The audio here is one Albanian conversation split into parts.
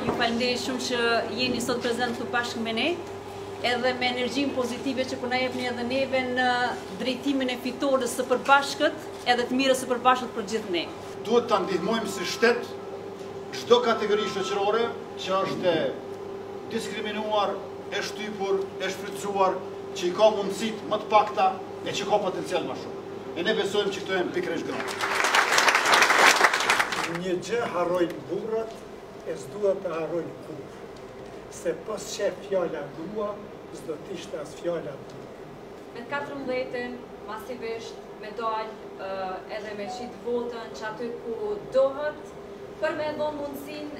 Ju falënderoj shumë që jeni sot prezent të bashkë me ne, edhe me energjinë pozitive që po na jepni edhe neve në drejtimin e fitores së përbashkët edhe të mirës së përbashkët për gjithë ne. Duhet të ndihmojmë si shtet çdo kategori shoqërore që është e diskriminuar e shtypur, e shfrytëzuar, që i ka mundësitë më të pakta e që ka potencial ma shumë. E ne besojmë që këto janë pikërisht gratë. Një gjë harrojnë burrat e s'duhet ta harrojnë kurrë. Se pa s'qe fjala grua, s'do t'ishte as fjala burrë. Më 14-ën, masivisht, me dalë edhe me qitë votën aty ku duhet, për me e bo mundësin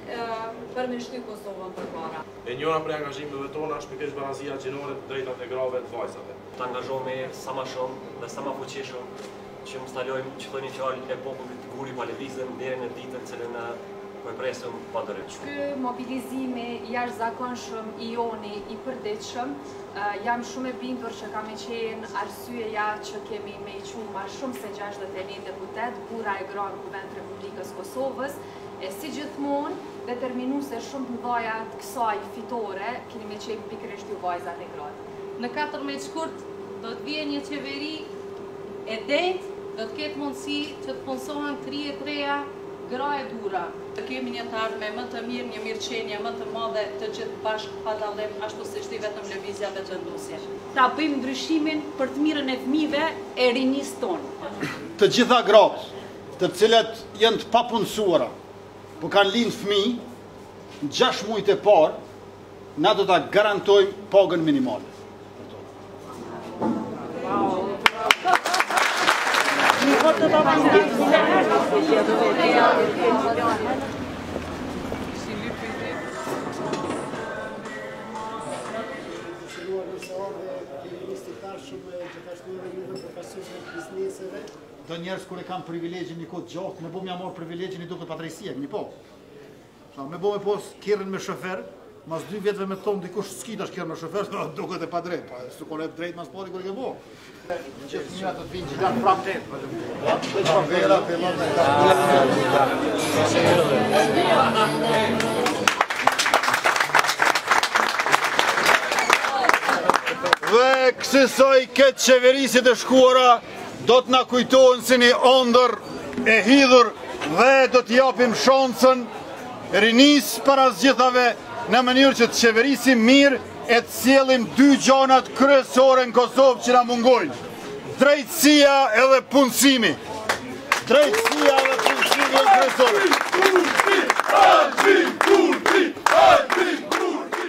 për me shty Kosovën përpara. E njëra prej angazhimeve tona është pikërisht barazia gjinore të drejtat e grave e të vajzave. Të angazhohemi sa ma shumë dhe sa ma fuqishëm që mos ta lojmë që thotë një fjalë e popullit gur pa lëvizur deri në ditën të cilën po e presim me padurim. Ky mobilizim i jashtëzakonshëm i joni i përditshëm jam shumë e bindur që ka me qenë arsyeja që kemi me i çu ma shumë se gjashtëdhjetë e një deputetë, burra e gra në Kuvend të Republikës së Kosovës, E si gjithmonë, determinuese shumë të mëdha të kësaj fitore keni me qenë pikërisht ju vajzat e gratë. Më 14 shkurt do të vijë një qeveri e denjë, do të ketë mundësi që të punësohen të rinj e të reja, gra e burra. Të kemi një të ardhme më të mirë, një mirëqenie më të madhe të gjithë bashkë pa dallim, ashtu siç di vetëm Lëvizja Vetëvendosje. Ta bëjmë ndryshimin për të mirën e fëmijëve e rinisë tonë. Të gjitha gratë, të cilat janë të papunësuara, po kanë lindë fëmijë, në gjashtë mujtë e parë, na do ta garantojmë pagën minimale. Shumë e gjithashtu edhe një dhe përpasushme të bizneseve. Do njerëz kur e kanë privilegjin një kohë të gjatë, me bo me ia marrë privilegjin i duket padrejtësi, keni po. Sa me bo me pas kerrin me shofer, mas dy vjetëve me thon dikush s'ki tash kerrin me shofer, do t'duket e padrejtë, pa po, s'u kone drejt ma s'pari kur e ke bo. Gjithë fëmijërat do të vinë gjithë anë prapë drejt. Prapë vera, fillon me ta. Dhe kësësoj këtë qeverisit e shkuara, Do të na kujtohen si një ondërr e hidhur dhe do t'i japim shancën rinisë para së gjithave në mënyrë që të qeverisim mirë e të sjellim dy gjanat kryesore në Kosovë që na mungojnë, drejtësia edhe punësimi. Drejtësia edhe punësimi janë kryesore. Kurti, Haxhi, Kurti, Haxhi, Kurti.